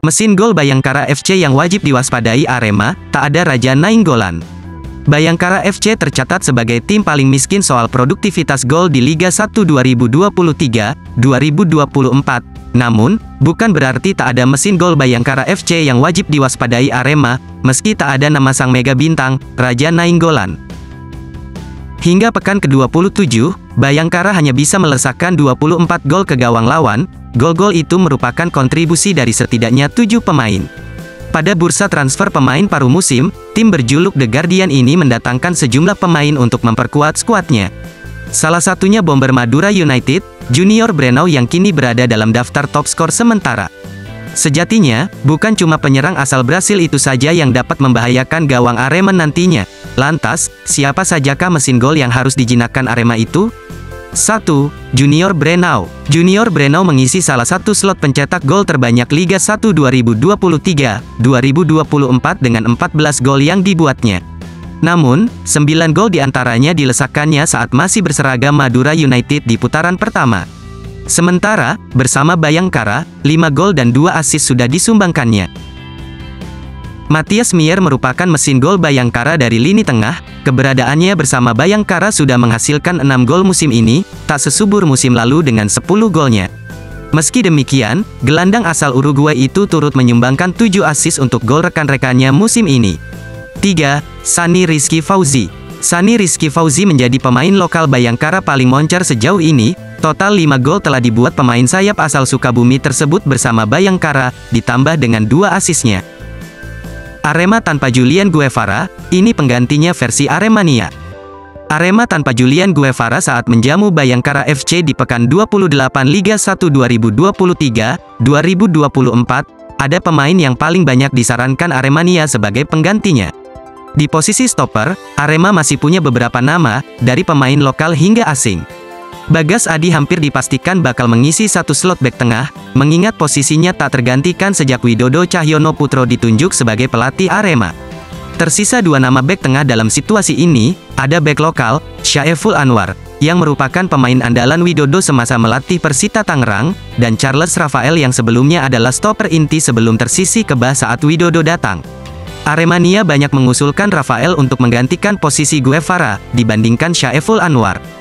Mesin gol Bayangkara FC yang wajib diwaspadai Arema, tak ada Raja Nainggolan. Bayangkara FC tercatat sebagai tim paling miskin soal produktivitas gol di Liga 1 2023-2024. Namun, bukan berarti tak ada mesin gol Bayangkara FC yang wajib diwaspadai Arema, meski tak ada nama sang mega bintang, Raja Nainggolan. Hingga pekan ke-27, Bayangkara hanya bisa melesakkan 24 gol ke gawang lawan, Gol-gol itu merupakan kontribusi dari setidaknya tujuh pemain. Pada bursa transfer pemain paruh musim, tim berjuluk The Guardian ini mendatangkan sejumlah pemain untuk memperkuat skuadnya. Salah satunya bomber Madura United, Junior Brenau yang kini berada dalam daftar top skor sementara. Sejatinya, bukan cuma penyerang asal Brasil itu saja yang dapat membahayakan gawang Arema nantinya. Lantas, siapa sajakah mesin gol yang harus dijinakkan Arema itu? 1. Junior Brenau Junior Brenau mengisi salah satu slot pencetak gol terbanyak Liga 1 2023-2024 dengan 14 gol yang dibuatnya. Namun, 9 gol di antaranya dilesakkannya saat masih berseragam Madura United di putaran pertama. Sementara, bersama Bayangkara, 5 gol dan 2 asis sudah disumbangkannya. Matias Mier merupakan mesin gol Bayangkara dari lini tengah, keberadaannya bersama Bayangkara sudah menghasilkan 6 gol musim ini, tak sesubur musim lalu dengan 10 golnya. Meski demikian, gelandang asal Uruguay itu turut menyumbangkan 7 asis untuk gol rekan-rekannya musim ini. 3. Sani Rizky Fauzi Sani Rizky Fauzi menjadi pemain lokal Bayangkara paling moncer sejauh ini, total 5 gol telah dibuat pemain sayap asal Sukabumi tersebut bersama Bayangkara, ditambah dengan 2 asisnya. Arema tanpa Julian Guevara, ini penggantinya versi Aremania. Arema tanpa Julian Guevara saat menjamu Bayangkara FC di pekan 28 Liga 1 2023-2024, ada pemain yang paling banyak disarankan Aremania sebagai penggantinya. Di posisi stopper, Arema masih punya beberapa nama, dari pemain lokal hingga asing. Bagas Adi hampir dipastikan bakal mengisi satu slot back tengah, mengingat posisinya tak tergantikan sejak Widodo Cahyono Putro ditunjuk sebagai pelatih Arema. Tersisa dua nama back tengah dalam situasi ini, ada back lokal, Syaiful Anwar, yang merupakan pemain andalan Widodo semasa melatih Persita Tangerang, dan Charles Rafael yang sebelumnya adalah stopper inti sebelum tersisi kebah saat Widodo datang. Aremania banyak mengusulkan Rafael untuk menggantikan posisi Guevara, dibandingkan Syaiful Anwar.